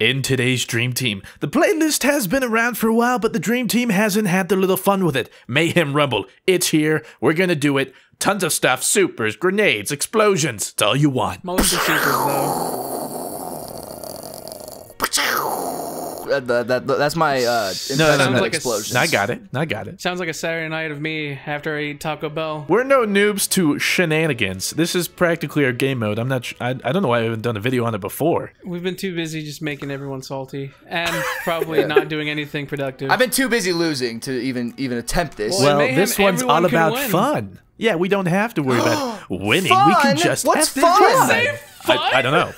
In today's Dream Team, the playlist has been around for a while, but the Dream Team hasn't had their little fun with it. Mayhem Rumble, it's here. We're gonna do it. Tons of stuff, supers, grenades, explosions. It's all you want. Most of supers though. That, that, that- that's my uh, impression No, no, no. like explosions. I got it. I got it. Sounds like a Saturday night of me after I eat Taco Bell. We're no noobs to shenanigans. This is practically our game mode. I'm not. Sh- I, I don't know why I haven't done a video on it before. We've been too busy just making everyone salty and probably not doing anything productive. I've been too busy losing to even even attempt this. Well, Well, Mayhem, this one's all about win. fun. Yeah, we don't have to worry about winning. We can just What's have fun? fun. Say fun? I, I don't know.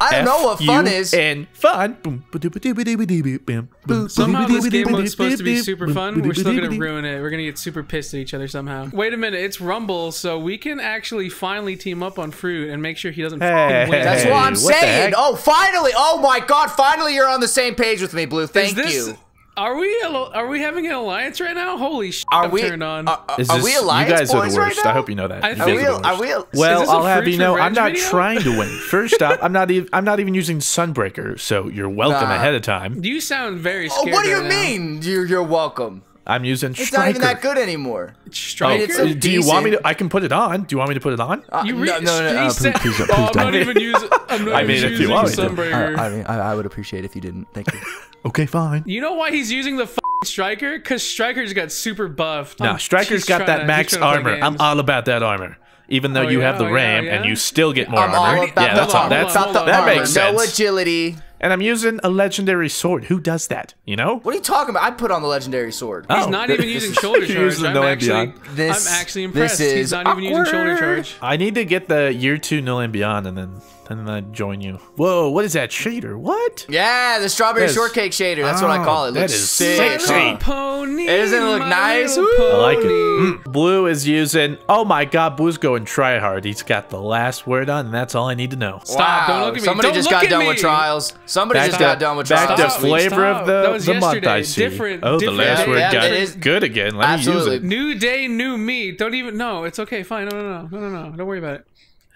I don't know what fun is. And fun. Boom, ba-doo-ba-doo-ba-doo-ba-doo-ba-doo, boom, boom, hmm. Somehow this game was supposed to be super fun. We're still gonna ruin it. We're gonna get super pissed at each other somehow. Wait a minute, it's Rumble, so we can actually finally team up on Fruit and make sure he doesn't Hey, fucking win. That's what I'm what saying. Oh, finally! Oh my God! Finally, you're on the same page with me, Blue. Thank Is this, you. Are we are we having an alliance right now? Holy shit! Are I'm we? turned on. Are, are- Is are we alliance You guys are the worst. right now? I hope you know that. I You think- guys Are we? are the Are worst. we? Well, Is this a I'll have you know, I'm not video? trying to win. First off, I'm not even I'm not even using Sunbreaker, so you're welcome Nah. ahead of time. you sound very Oh, what do you right now. mean? You're you're welcome. I'm using It's Striker. not even that good anymore. Striker? it's a- do you want me to? I can put it on. Do you want me to put it on? Uh, You no, re- no, no, no, uh, said- please, please, oh, please I'm don't. even using. I'm not I even mean, if you using want me to. I, I mean, I, I would appreciate if you didn't. Thank you. Okay, fine. You know why he's using the f- striker? Because striker's got super buffed. Nah, Um, Striker's he's got that to- max trying to play armor. I'm all about that armor. Even though Oh, you yeah? have the Oh, yeah? ram Oh, and you still get more I'm all armor. about yeah, the that's all. armor. That's about the that armor. makes No agility. And I'm using a legendary sword. Who does that? You know? What are you talking about? I put on the legendary sword. He's Oh. not even using shoulder charge. using I'm no actually. This- I'm actually this impressed. is He's not even using shoulder charge. I need to get the year two No Land Beyond, and then and then I'd join you. Whoa, what is that shader? What? Yeah, the strawberry That is- shortcake shader. That's what I Oh, call it. that Looks is sick. sexy. huh? Pony. Doesn't it look nice? little Woo! I like it. Mm. Blue is using. Oh my God, Blue's going try hard. He's got the last word on, and that's all I need to know. Stop! Wow, Don't look at me. Somebody Don't just got done me. with trials. Somebody Back just to- got done with back trials. to flavor of the, That was the month. I see. Different- oh, the last day. word Yeah, got it is- good again. Let me use it. New day, new me. Don't even. No, it's okay. Fine. No, no, no, no, no, no. Don't worry about it.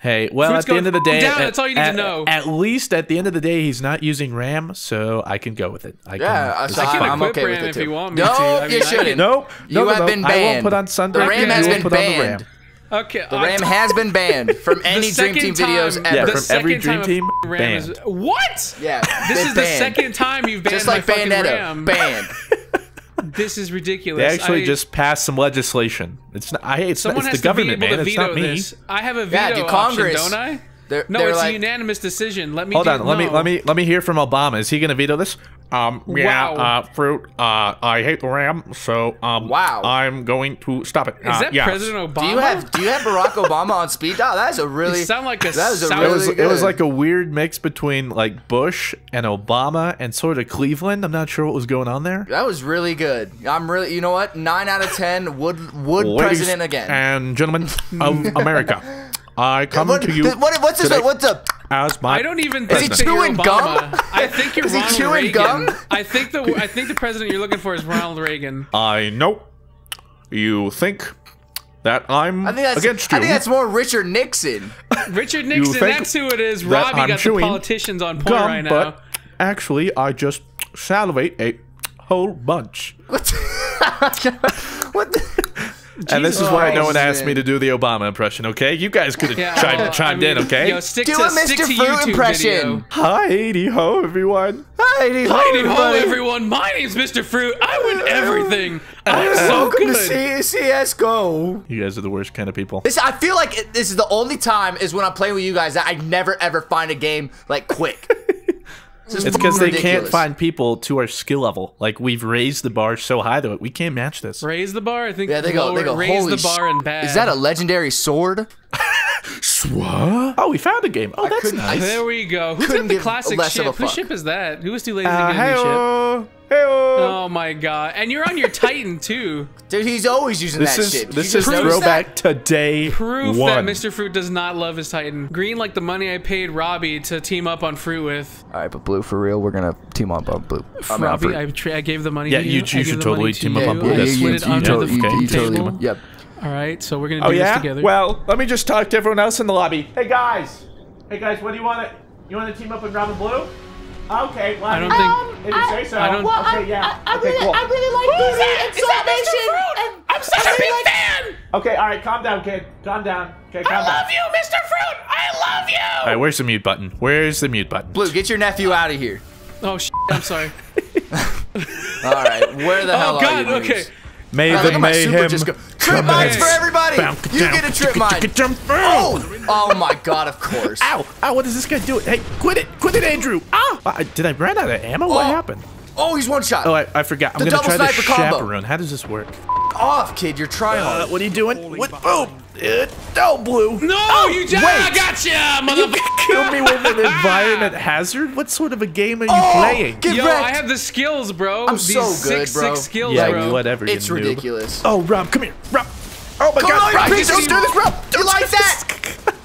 Hey, well, Fruit's at the end of the day, down, at, that's all you need to know. At least at the end of the day, he's not using RAM, so I can go with it. I Yeah, can, I it's saw- I can fine. I'm equip okay with RAM it if you want me No, to. I mean, you shouldn't. Nope. You no, no, have no. been I won't banned. put on Sunday. The RAM has been put the banned. Okay. The RAM has been banned from any Dream Team videos ever. Yeah, from every Dream Team, RAM is- banned. what? Yeah, This been is the second time you've banned Just my like fucking Bayonetta, RAM. banned. This is ridiculous. They actually I- just passed some legislation. It's not. I, it's, not, someone it's has the to be government, able man. to It's veto not me. this. I have a veto Yeah, do option, Congress. don't I? They're, No, they're it's like, a unanimous decision. Let me Hold do, on. Let me let me let me hear from Obama. Is he going to veto this? Um. Yeah. Wow. Uh. Fruit. Uh. I hate the RAM, so um. Wow. I'm going to stop it. Is uh, that yes. President Obama? do you have do you have Barack Obama on speed dial? That is a really You sound like a that is a South- It really was good. it was like a weird mix between like Bush and Obama and sort of Cleveland. I'm not sure what was going on there. that was really good. I'm really you know what nine out of ten would would Ladies president again. and gentlemen of America, I come what, to you what, what's this? What's up? as my I don't even Is he think you're chewing Obama. gum? I think you're Is he chewing Reagan. gum? I think the I think the president you're looking for is Ronald Reagan. I know you think that I'm I think that's against I think that's more Richard Nixon. Richard Nixon, that's who it is. that Robbie I'm got the politicians on point gum, right now. but actually I just salivate a whole bunch. what? The, and this is why no one asked me to do the Obama impression. Okay, you guys could have Yeah, chimed, well, chimed I mean, in. Okay. Yo, stick Do to a stick Mr. to Fruit YouTube impression. Video. Hi, ho, everyone. Heidi, Hi, everybody. hello everyone. My name's Mr. Fruit. I win everything. I'm so Welcome to good. C- CS:GO. You guys are the worst kind of people. This, I feel like it, this is the only time is when I'm playing with you guys that I never ever find a game like quick. It's because they can't find people to our skill level. Like we've raised the bar so high that we can't match this. Raise the bar. I think. Yeah, they go. lower- They go. Raise Holy the bar and bad. Is that a legendary sword? What? Oh, we found a game. Oh, that's couldn't- nice. There we go. Who's Couldn't got the classic ship? a Whose ship is that? Who was too lazy Uh, to give me ship? Hey-oh, hey-oh. Oh my god! And you're on your Titan too. Dude, he's always using This that is shit. This is just notice throwback to day Proof one. that Mr. Fruit does not love his Titan. Green like the money I paid Robbie to team up on Fruit with. All right, but blue for real. We're gonna team up on blue. I mean, on Robbie, Fruit. I, I gave the money Yeah, to you- you. you should totally money team to up on Blue. I That's- slid you- it you totally- the you- you totally- Yep. All right, so we're gonna Oh do yeah. this together. Well, let me just talk to everyone else in the lobby. Hey guys. Hey guys, what do you want to? You want to team up with Robin Blue? Okay, well, I don't think- Um, if you say so. I don't- Well, okay, I, yeah. I, I okay, really, cool. I really like Who's Disney that? and Is that Mr. Fruit? And I'm such I a really big like- fan. Okay, all right, calm down, kid. Calm down. Okay, calm down. I love you, Mr. Fruit. I love you. All right, where's the mute button? Where's the mute button? Blue, get your nephew out of here. Oh, sh- I'm sorry. All right, where the hell Oh, are God, you? okay. noobs? May God, the my super mayhem. just go. Trip mines for everybody. You get a trip mine. Oh, oh my God! Of course. Ow! Ow! What is this guy doing? Hey, quit it! Quit it, Andrew! Ah! I, did I run out of ammo? What Oh. happened? Oh, he's one shot. Oh, I, I forgot. I'm The gonna double try the sniper combo. chaperone. How does this work? Off, kid. You're trying Uh, what are you doing? What? Oh! Uh, no, blue! No, Oh, you just wait. I gotcha, You motherfucker. killed me with an environment hazard? What sort of a game are you Oh, playing? get Yo, wrecked. I have the skills, bro. I'm These so six, good, bro. Six skills, yeah, bro. whatever. It's you noob. ridiculous. Oh, Rob, come here, Rob. Oh my Come God, on, Rob! Rob, Don't do this, Rob! You Don't like that?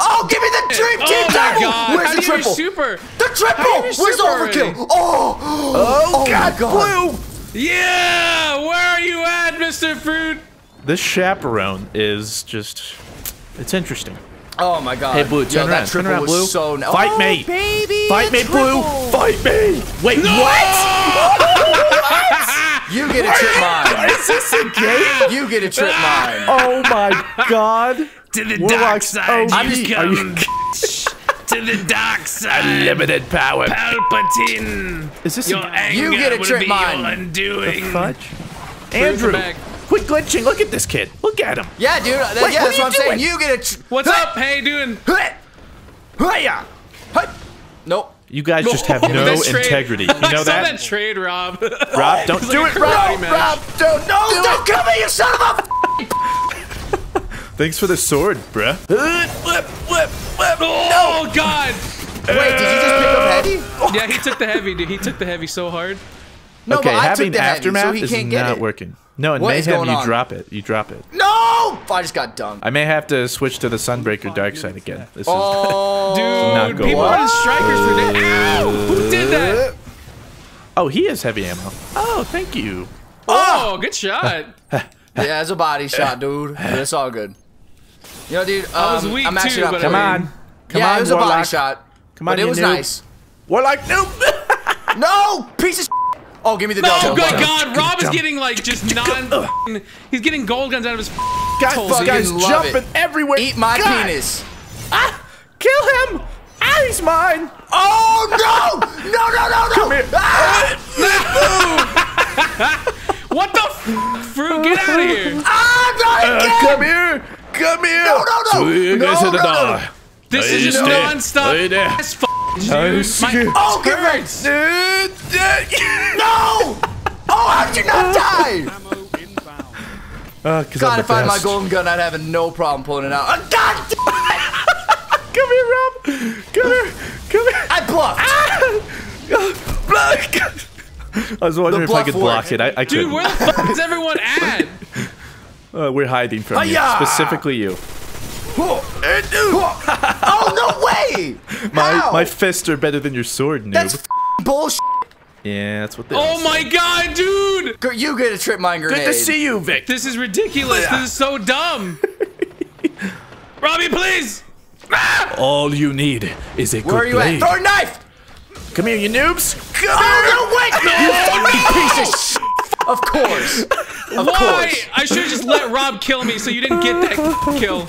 Oh, give me the dream Oh kid my god! Where's How the triple? super? The triple. How do you Where's the super already? overkill? Oh, Oh, Oh God, God. blue! Yeah! Where are you at, Mr. Fruit? This chaperone is just. It's interesting. oh my God. Hey, Blue, Yo, turn that around. Turn triple around, was Blue. So n- Fight oh, me. baby. Fight a me, Blue! Fight me! Wait, what? You get a trip mine. Is this a game? You get a trip mine. Oh my god! To the Warlock's dark oh side, OG. you Are you come. to the dark side. Unlimited power. Palpatine. Is this Your a anger You get a trip be mine. your undoing. fudge? Andrew, back. Quit glitching. Look at this kid. Look at him. Yeah, dude. that- Wait, yeah, what that's are what I'm you saying. You get a. Tr- What's up? How you doing? Hiya. Hi. Nope. You guys just have no That trade- integrity. You I know saw that? that trade, Rob. Rob, don't do like it, Rob. karate match. Rob, don't, no, don't kill me, you son of a. Thanks for the sword, bruh. Whip, whip, whip. Oh God! Wait, did you just pick up heavy? Yeah, he took the heavy, dude. He took the heavy so hard. No, okay, but I having took the heavy, aftermath so he is can't get not it. working. No, in What is Mayhem, going you on? drop it. You drop it. No! I just got dunked. I may have to switch to the Sunbreaker Dark Side again. This is. Oh, not Dude, go people well. on strikers for that. Ow! Who did that? Oh, he has heavy ammo. Oh, thank you. Oh, good shot. Yeah, it's a body shot, dude. But it's all good. You know, dude, um, I was weak, I'm actually too, not but I Come on. Come yeah, on, it was a body shot. Come on, but it you was noob. nice. Warlock, noob. No, piece of. Shit. Oh, give me the Oh double. my Double. God! Rob is jump. getting like just non. He's getting gold guns out of his. Guys, Told guy's Fucking jumping it. everywhere. Eat my God. penis. Ah, kill him. Ah, he's mine. Oh no! No, no, no, no! Come here. Ah! What the f- fruit? Get out of here! Ah, not Uh, come here. Come here. No, no, no. So you No, guys no, at no. This Hey, is just non-stop. Hey there. ass f- I'm My- Oh, get wrecked! No! Oh, how did you not die? Uh, cause God, I'm if the I had my golden gun, I'd have no problem pulling it out. Uh, God, damn it. Come here, Rob. Come here. Come here. I bluffed. Block. I was wondering if I could block worked. it. I, I Dude, couldn't. where the fuck is everyone at? Uh, we're hiding from you. Hi-ya! Specifically you. Oh, no way! My How? my fists are better than your sword, noob. That's f- bullshit. yeah, that's what they Oh my god, dude! Gr- You get a trip mine grenade. Good to see you, Vic. This is ridiculous. This is so dumb. Robbie, please! Ah! All you need is a Where are you blade. at? Throw a knife! Come here, you noobs. Come Oh, no, wait! You fucking piece of shit! Of course. Of Why? course. I should have just let Rob kill me so you didn't get that kill.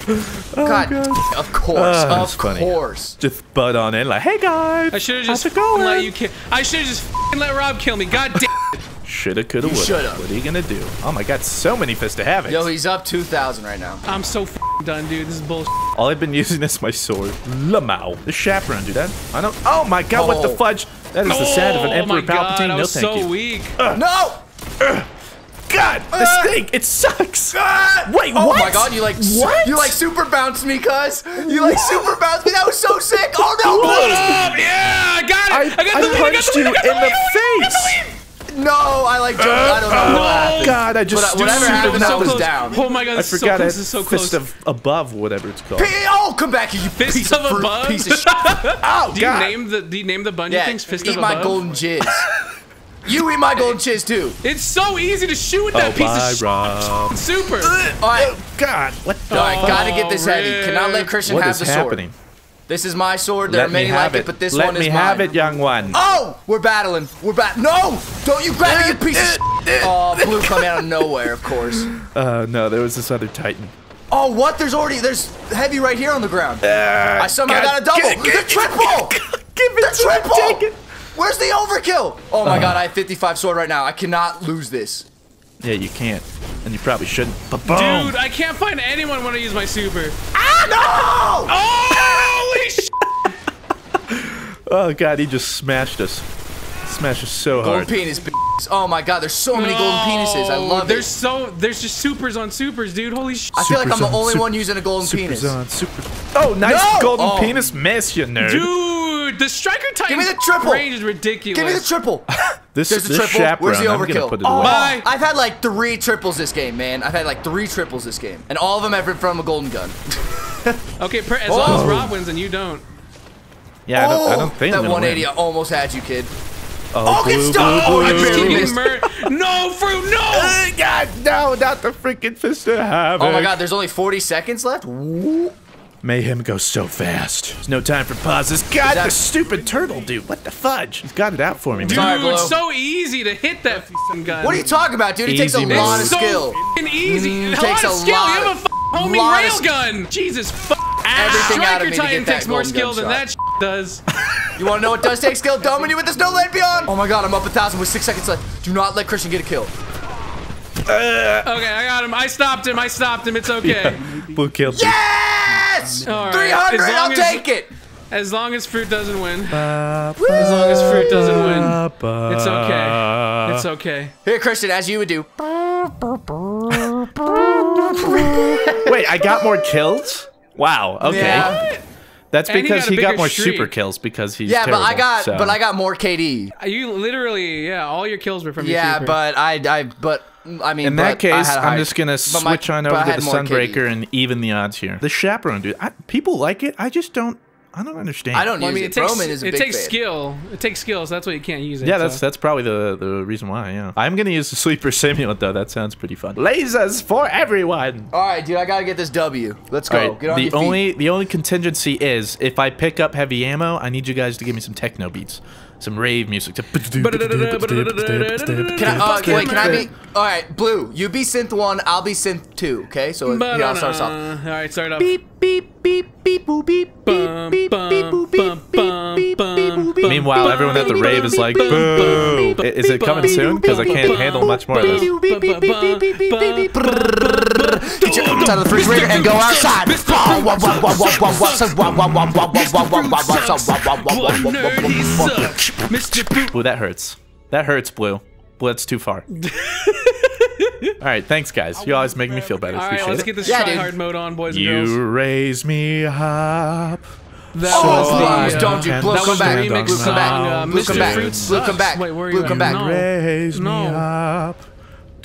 Oh, god, of course. Ah, that's of funny. course. Just butt on in like, hey guys. I should have just how's it going? let you kill. I should have just f***ing let Rob kill me. God damn. Shoulda, coulda, woulda. shoulda. What are you gonna do? Oh my god, so many fists to have it. Yo, he's up 2,000 right now. I'm so f***ing done, dude. This is bullshit. All I've been using is my sword. Lamau. The chaperone, dude. That I don't. Oh my god, what the Oh. fudge? That is the sound of an oh Emperor my god, Palpatine. I No, was thank so you. weak. No! God, the Ah! stink. It sucks. Ah! Wait, oh what? my god, you like What? you like super bounced me, cuz. You like super bounced me. That was so sick. Oh no, What up? Yeah, I got it. I, got I the lead. I got punched the you lead. I got in the the I the face. No, I like jumped. I don't know Oh what. God, I just But, uh, whatever super happened, low. I was close. down. Oh my god, I this is so close. it. This is so Fist of above, whatever it's called. P- oh, come back here, you Fist piece of of above? piece of shit. Oh do you God. name the do you name the bungee Yeah, things fist eat of above. Eat my golden jizz. you eat my golden jizz too. It's so easy to shoot with oh, that piece bye, of shit. Rob. Super. All right, God, what the? all right, gotta get this Oh, heavy. Cannot let Christian What have is the sword. happening? This is my sword. There Let are me many have like it. it, but this Let one is mine. Let me have it, young one. Oh, we're battling. We're bat. No! Don't you grab me, you piece of shit. Oh, blue come out of nowhere, of course. Oh no, there was this other Titan. Oh, what? There's already there's heavy right here on the ground. Uh, I somehow God, got a double. g- g- the triple. Give it The triple. take it. Where's the overkill? Oh my god, I have 55 sword right now. I cannot lose this. Yeah, you can't, and you probably shouldn't. But boom. Dude, I can't find anyone when I use my super. Ah no! Oh, holy sh! Oh god, he just smashed us. Smashed us so Golden hard. penis. b****s. Oh my god, there's so many golden penises. I love There's it. so there's just supers on supers, dude. Holy sh! I feel like I'm Super the only zone, one using a golden Super penis. zone, super. Oh, nice No! golden Oh. penis miss, you nerd. Dude, the striker titan me the triple. range is ridiculous. Give me the triple. this There's the this triple. chaperone, Where's the I'm gonna overkill? put it Oh, away. I've had like three triples this game, man. I've had like three triples this game, and all of them have been from a golden gun. Okay, per, as long as Oh. Rob wins and you don't. Yeah, I don't, I Oh, don't think oh, that I'm gonna 180 win. almost had you, kid. Oh, oh get blue, stuck. blue, Oh, I blue. barely Getting missed. no fruit, no. Oh, God, no, not the freaking fist of havoc. Oh my god, there's only 40 seconds left. Mayhem goes so fast. There's no time for pauses. God, that- the stupid turtle, dude. What the fudge? He's got it out for me. Dude, Sorry, it's so easy to hit that f***ing gun. What are you talking about, dude? It takes a Easy lot mode. of so skill. f***ing easy. Mm, a takes lot of a skill. lot you have a of- f- homing lot of railgun. Jesus fuck. Everything out of Striker me to Titan get that takes more skill than shot. that does. You want to know what does take skill? Domini with the No Land Beyond. Oh my god, I'm up a thousand with six seconds left. Do not let Christian get a kill. Okay, I got him. I stopped him. I stopped him. It's okay. Blue killed me. Yes! All right, 300, as long I'll as- take it. As long as fruit doesn't win. As As long as fruit doesn't win. It's It's okay. It's okay. Here, Christian, as you would do. Wait, I got more kills? Wow, okay. Yeah. That's And he because got he got more streak. super kills because he's Yeah, terrible, but I got, so. but I got more KD. You literally, yeah, all your kills were from your Yeah, super. but I, I, but I mean, In that case, had a I'm just gonna but my- switch on over to the more KD. Sunbreaker and even the odds here. The chaperone, dude. I, people like it. I just don't. I don't understand. I don't Well, I use mean, it. it takes Roman is a it big takes fan. skill. It takes skill, so that's why you can't use it. Yeah, so. that's that's probably the the reason why. Yeah, I'm gonna use the sleeper simulant though. That sounds pretty fun. Lasers for everyone. All right, dude, I gotta get this W. Let's go. All right, Get on the your feet. only the only contingency is if I pick up heavy ammo, I need you guys to give me some techno beats, some rave music. Can I, uh, wait, can I be? All right, Blue, you be synth one, I'll be synth two. Okay, so here I'll start us off. All right, start off. Beep beep beep beep boop beep beep beep beep boop beep bum, bum, beep beep beep boop beep. Meanwhile, everyone at the rave is like, "Boo!" Is it coming soon? Because I can't handle much more of this outside of the refrigerator and go outside. Blue, that hurts. That hurts, Blue. Blue, that's too far. All right, thanks, guys. You always make me feel better. All right, let's get this try hard mode on, boys and girls. You raise me up. That oh, was the, don't do blue. Come back, blue. Come back, blue. Come back, blue. Come back, blue. Come back. Raise me up.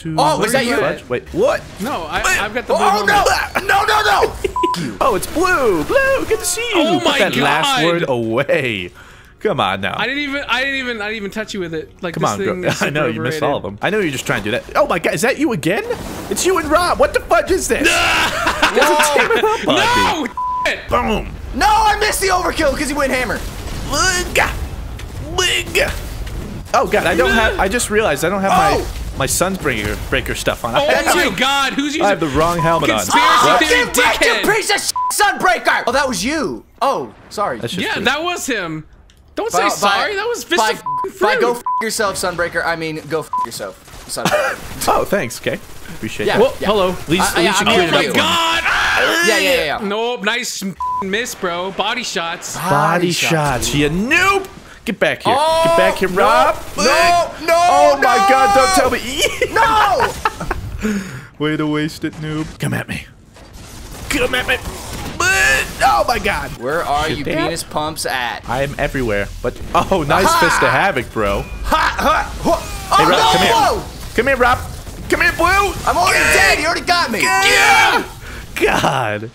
To Oh, was that you? Fudge? Wait, what? No, I, I've got the oh, blue Oh moment. no! No no no! Oh, it's Blue. Blue, good to see you. Oh Put my that last word away. Come on now. I didn't even, I didn't even, I didn't even touch you with it. Like Come this on, thing bro. is I know you missed all of them. I know you're just trying to do that. Oh my god, is that you again? It's you and Rob. What the fudge is this? No! No! Boom. No! I missed the overkill because he went hammer. Ligga. Ligga. Oh god, I don't have. I just realized I don't have Oh. my my Sunbreaker breaker stuff on. I Oh have, my God! Who's using- I have the wrong helmet on. Conspiracy Oh, theory, get wrecked, you dickhead. piece of shit, Sunbreaker! Oh, that was you. Oh, sorry. That's just Yeah, it. that was him. Don't By- say sorry. That was fist by, of by go f yourself, Sunbreaker. I mean, go f yourself, Sunbreaker. Oh, thanks. Okay, appreciate Yeah. it. Whoa, Yeah. hello. At least, I- at least you I'm cleared here it for up you. for me. God! Ah! yeah, yeah, yeah, yeah. Nope, nice miss, bro. Body shots. Body shots, you noob! Get back here. Oh, Get back here, Rob. no, no, Oh my no. god, don't tell me. No! Way to waste it, noob. Come at me. Come at me. Oh my god. Where are Shit, you Dad. penis pumps at? I am everywhere. But oh, nice Aha! fist of havoc, bro. Ha, ha, ha. Oh, Hey, Rob, no! come here. Come here, Rob. Come here, Blue. I'm already dead. You already got me. Yeah. God.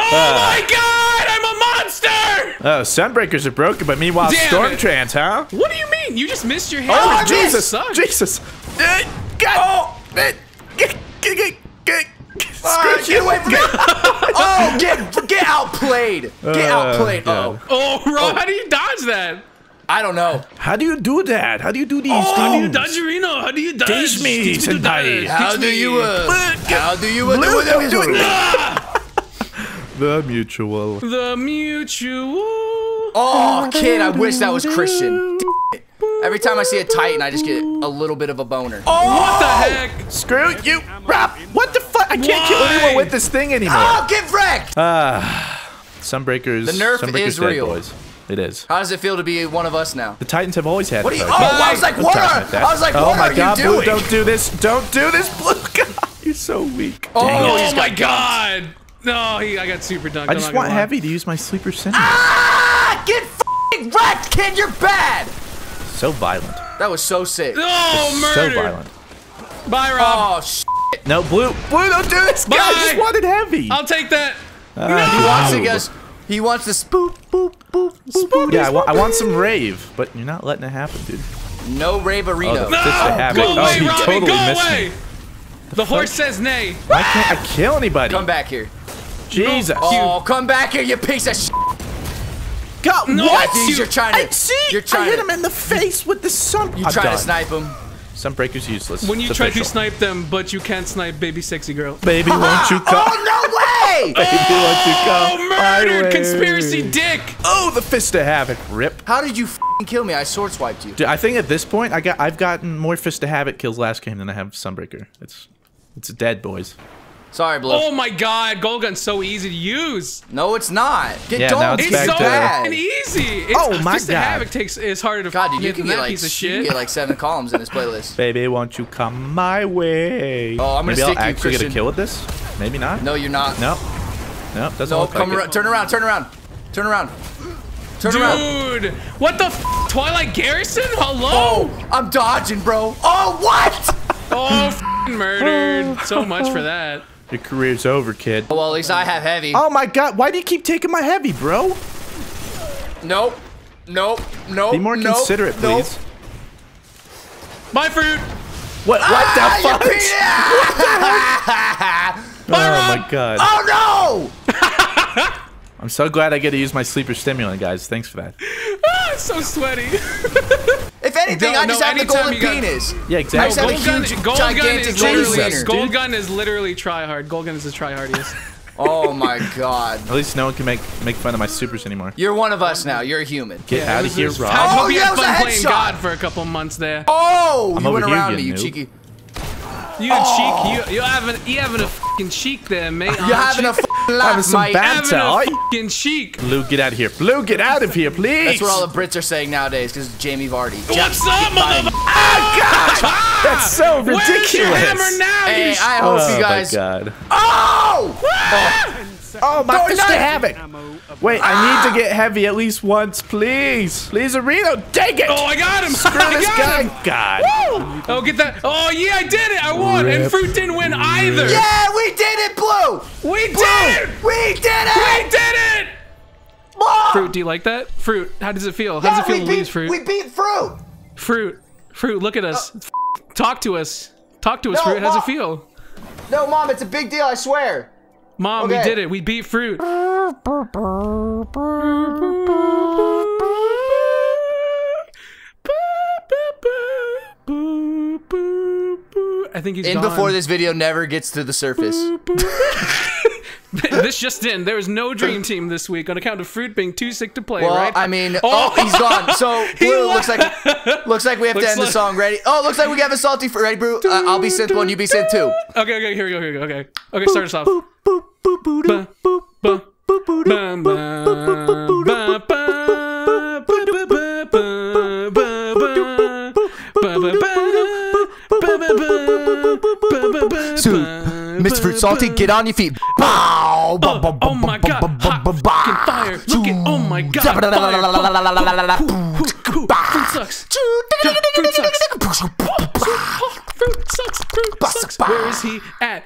Oh my God! I'm a monster! Oh, sunbreakers are broken, but meanwhile, Damn storm it. trance, huh? What do you mean? You just missed your head. Oh, I Jesus! Sucks. Jesus! Uh, God! Oh! Ah, get away from me! oh, get get outplayed! Get outplayed! God. Oh, Oh, Rob, how do you dodge that? I don't know. How do you do that? How do you do these How do you things? dodge Reno? How do you dodge? Teach me, to senpai. dodge. How Teach do me. you uh, How do you uh, Blue, do it? don't do it. The mutual. The mutual. Oh, kid, I wish that was Christian. Every time I see a Titan, I just get a little bit of a boner. What the heck? Screw you, Rob. What the fuck? I can't kill anyone with this thing anymore. Oh, get wrecked! Ah, Sunbreakers. The nerf Sunbreakers is dead, real. boys. It is. How does it feel to be one of us now? The Titans have always had. What do you? it. Oh, I was like, what talk are? like that. I was like, oh what my are god, you Blue, don't do this. Don't do this, Blue. God, you're so weak. Oh, Dang it. Oh my got god. No, he, I got super dunked. I I'm just want. Heavy to use my sleeper sim. Ah! Get f***ing wrecked, kid! You're bad. So violent. That was so sick. Oh, So murder. So violent. Bye, Rob. Oh, sh- No, Blue. Blue, don't do this. God, I just wanted Heavy. I'll take that. he wants to Ow. get. He wants to spoop, boop, boop, spoop. Yeah, I wa- I want some rave, but you're not letting it happen, dude. No rave Oh, arena. the fist of habit. Go Oh, away, he Robbie. totally go away. me. The horse says nay. Why can't I kill anybody? Come back here. Jesus. Oh, come back here, you piece of sh. God, No, what? dude, you're trying to- I see. you're trying I hit to- him in the face with the sun. You I'm trying to snipe him? Sunbreaker's useless. When you It's try official. to snipe them, but you can't snipe baby sexy girl. Baby, won't you come? Oh no way! Baby, won't you come? Oh, my murder! Conspiracy dick! Oh, the fist of havoc. Rip. How did you f***ing kill me? I sword swiped you. Dude, I think at this point, I got I've gotten more fist of havoc kills last game than I have Sunbreaker. It's it's dead, boys. Sorry, Blue. Oh my god, gold gun's so easy to use. No, it's not. Get Yeah, don't. now it's It's so to- fucking easy. It's, Oh my just the God. havoc takes is harder to God, dude, you can than get that like piece of you get like seven columns in this playlist. Baby, won't you come my way? Oh, I'm gonna Maybe stick I'll you, actually get a kill with this. Maybe not. No, you're not. No. No, doesn't No, look come like around. it. Turn around. Turn around. Turn around. Turn around. Dude, what the f- Twilight Garrison? Hello? Oh, I'm dodging, bro. Oh, what? Oh, f- murdered. So much for that. Your career's over, kid. well, at least I have heavy. Oh my god, why do you keep taking my heavy, bro? Nope. Nope. Nope. Be more nope, considerate, nope. please. Bye, fruit. What, what Ah, the you fuck? beat it! Oh my god. Oh no! I'm so glad I get to use my sleeper stimulant, guys. Thanks for that. Ah, so sweaty. If anything, No, I just no, have the anytime golden you got- penis. Yeah, I exactly. just have a Gold gun, huge, gold gun is literally Jesus, wiener. dude. gold gun is literally try hard. Gold gun is the try hardiest. Oh my god. At least no one can make make fun of my supers anymore. You're one of us now. You're a human. Get Yeah, out of here, oh, it Rob. I Oh, hope you yeah, had fun playing. God for a couple months there. Oh, I'm you over went here, around you me, you cheeky. You and Cheek, oh. you you having you having a fucking cheek there, mate. You're having a f***ing Having laugh, some mate. bad- having a Anti. Fucking cheek. Blue, get out of here. Blue, get out of here, please. That's what all the Brits are saying nowadays, because Jamie Vardy. What's up, motherfucker? Ah, That's so ridiculous. Where's your hammer now? Hey, you I hope oh you guys. my god. Oh! Ah! Oh, my No, fist not- of havoc. Wait, I need to ah! get heavy at least once, please. Please, Areno, take it. Oh, I got him! Screw I this got guy. him! God. Oh, get that! Oh yeah, I did it! I won, and Fruit didn't win either. Yeah, we did it, Blue! we did Blue! it! We did it. We did it! Blue! Fruit, do you like that? Fruit, how does it feel? How does it feel we to beat, lose, Fruit? We beat Fruit! Fruit, Fruit, look at us. Uh, talk to us. Talk to us, No, Fruit. How does it feel? No, Mom, it's a big deal, I swear. Mom, we did it. We beat Fruit. I think he's In gone. before this video never gets to the surface. this just in. There was no dream team this week on account of Fruit being too sick to play. Well, right? I mean, Oh. oh, he's gone. So, Blue, looks like looks like we have to Looks end like- the song. Ready? Oh, looks like we have a salty for ready, Brew. Uh, I'll be synth one, you be synth two. Okay, okay, here we go, here we go. Okay, okay, start us off. Mr. Fruit Salty, get on your feet. Bow. Oh, oh my god, hot fire. Look at, oh my god. Fruit sucks. Fruit sucks. Fruit sucks. Fruit sucks. Where is he at?